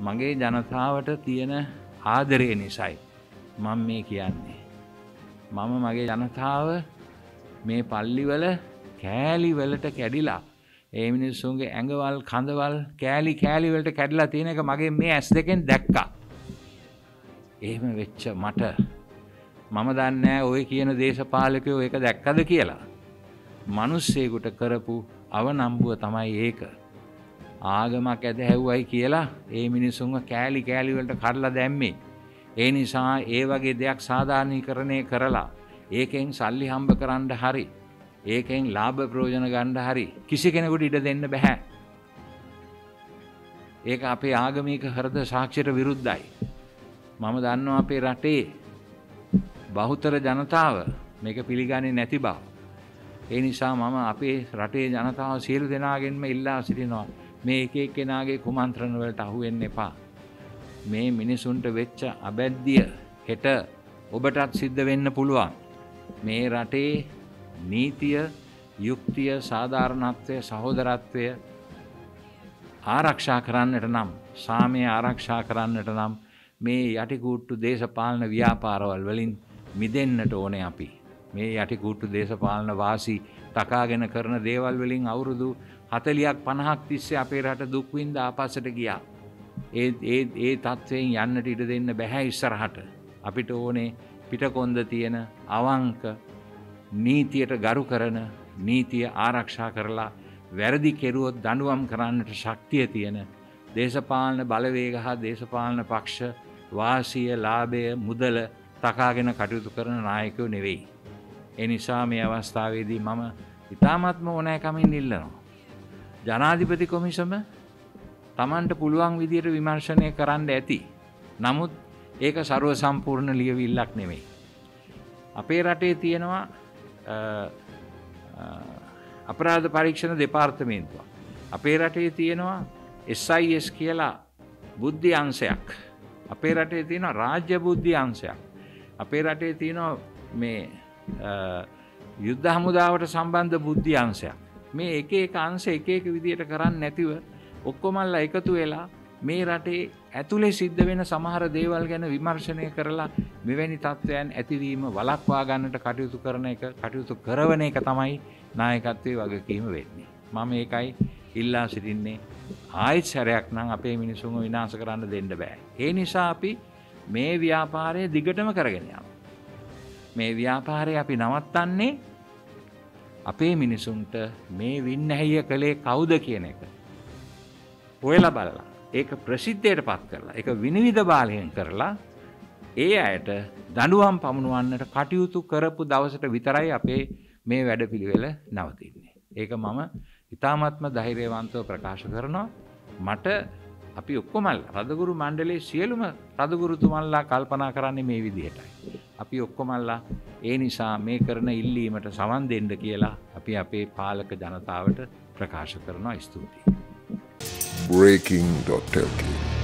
මගේ ජනතාවට තියෙන ආදරය නිසයි මං මේ කියන්නේ. මම මගේ ජනතාව මේ පල්ලිවල කෑලිවලට කැඩිලා ඒ මිනිස්සුන්ගේ ඇඟවල් කඳවල් කෑලි කෑලිවලට කැඩලා තියෙන එක මගේ මේ ඇස් දෙකෙන් දැක්කා. එහෙම වෙච්ච මට මම දන්නෑ ඔය කියන දේශපාලකයෝ එක දැක්කද කියලා. මනුස්සේකුට කරපු අවනම්බුව තමයි ඒක. ආගමක් ඇද හැව්වයි කියලා ඒ මිනිසුන්ව කෑලි කෑලිවලට කඩලා දැම්මේ. ඒ නිසා ඒ වගේ දෙයක් සාධානී කරණය කරලා ඒකෙන් සල්ලි හම්බ කරන්න හරි ඒකෙන් ලාභ ප්‍රෝජන ගණ්ඩ හරි කිසි කෙනෙකුට ඉඩ දෙන්න බැහැ. ඒක අපේ ආගමික හරද සාක්ෂයට විරුද්ධයි. මම දන්නවා අපේ රටේ බහුතර ජනතාව මේක පිළිගන්නේ නැති බව. ඒ නිසා මම අපේ රටේ ජනතාව සියලු දෙනාගෙන්ම ඉල්ලා සිටිනවා මේ එක එක්කෙනාගේ කුමන්ත්‍රණවලට අහුවෙන්න එපා. මේ මිනිසුන්ට වෙච්ච අබැද්දිය හෙට ඔබටත් සිද්ධ වෙන්න පුළුවන්. මේ රටේ නීතිය යුක්තිය සාධාරණත්වය සහෝදරත්වය ආරක්ෂා කරන්නට නම් සාමය ආරක්ෂා කරන්නට නම් මේ යටිකුට්ටු දේශපාලන ව්‍යාපාරවල් වලින් මිදෙන්න්නට ඕන අපි. මේ යටිකුට්ටු දේශපාලන වාසි තකාගෙන කරන දේවල් වලින් අවුරුදු හතලියක් පණහක් තිස්සේ අපේ රට දුක්වින්ද ආපස්සට ගියා. ඒ ඒ තත්ත්වයෙන් යන්නට ඉඩ දෙන්න බැහැ ඉස්සරහට. අපිට ඕනේ පිටකොන්ද තියෙන අවංක නීතියට ගරු කරන නීතිය ආරක්ෂා කරලා වැරදි කෙරුවොත් දඩුවම් කරන්නට ශක්තිය තියෙන දේශපාලන බලවේග හා දේශපාලන පක්ෂ වාසිය ලාභය මුදල තකාගෙන කටයුතු කරන නායකයෝ නෙවෙයි. එනිසා මේ අවස්ථාවේදී මම ඉතාමත්ම ඕනෑකමින් ඉල්ලනවා. ජනාධිපති කොමිසම තමන්ට පුළුවන් විදියට විමර්ශනය කරන්න ඇති. නමුත් ඒක සරුව සම්පූර්ණ ලියවිල්ලක් නෙමෙයි. අපේ රටේ තියෙනවා අපරාධ පරීක්ෂණ දෙපාර්තමේන්තුව. අපේ රටේ තියෙනවා SIS කියලා බුද්ධි අංශයක්. අපේ රටේ තියෙන රාජ්‍ය බුද්ධි අංශයක්. අපේ රටේ තියෙනවා මේ යුද්ධ හමුදාවට සම්බන්ධ බුද්ධි අංශයක්. මේ එක එක අංශ එක එක විදියට කරන්න නැතිව ඔක්කොමල්ල එකතු වෙලා මේ රටේ ඇතුළේ සිද්ධ වෙන සමහර දේවල් ගැන විමර්ශනය කරලා මෙවැනි තත්ත්වයන් ඇතිවීම වලක්වා ගන්නට කටයුතු කරන එක කටයුතු කරවන එක තමයි නායකත්වය වගකීම වෙන්නේ. මම ඒකයි ඉල්ලා සිටින්නේ ආයිත් සැරයක් නම් අපේ මිනිසුන් විනාස කරන්න දෙන්න බෑ. ඒ නිසා අපි මේ ව්‍යාපාරය දිගටම කරගෙන යනවා. මේ ව්‍යාපාරය අපි නවත්තන්නේ අපේ මිනිසුන්ට මේ වින්නැහිය කළේ කවුද කියන එක. හොයල බලලා ඒක ප්‍රසිද්ධයට පත් කරලා එක විනිවිධ බාලයෙන් කරලා ඒ අයට දඩුවම් පමුණුවන්නට කටයුතු කරපු දවසට විතරයි අපේ මේ වැඩ පිළිවෙල නවතින්නේ. ඒක මම ඉතාමත්ම ධෛර්යවන්තව ප්‍රකාශ කරනවා මට අපි ඔක්කොමල් රදගුරු මණ්ඩලේ සියලුම රදගුරුතුමල්ලා කල්පනා කරන්නේ මේ විදිහටයි. අපි ඔක්කොමල්ලා ඒ නිසා මේ කරන ඉල්ලීමට සවන් දෙන්න කියලා අපි අපේ පාලක ජනතාවට ප්‍රකාශ කරනවා ස්තුතියි. breaking.lk